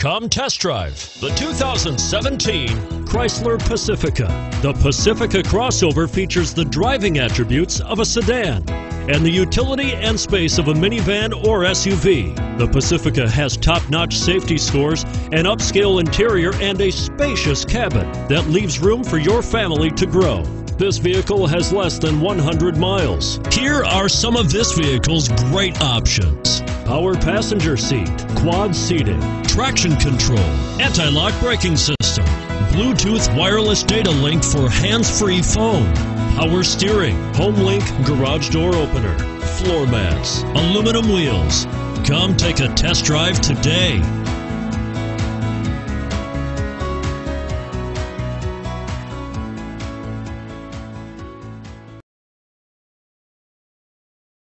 Come test drive the 2017 Chrysler Pacifica. The Pacifica crossover features the driving attributes of a sedan and the utility and space of a minivan or SUV. The Pacifica has top-notch safety scores, an upscale interior, and a spacious cabin that leaves room for your family to grow. This vehicle has less than 100 miles. Here are some of this vehicle's great options. Power passenger seat, quad seating, traction control, anti-lock braking system, Bluetooth wireless data link for hands-free phone, power steering, HomeLink garage door opener, floor mats, aluminum wheels. Come take a test drive today.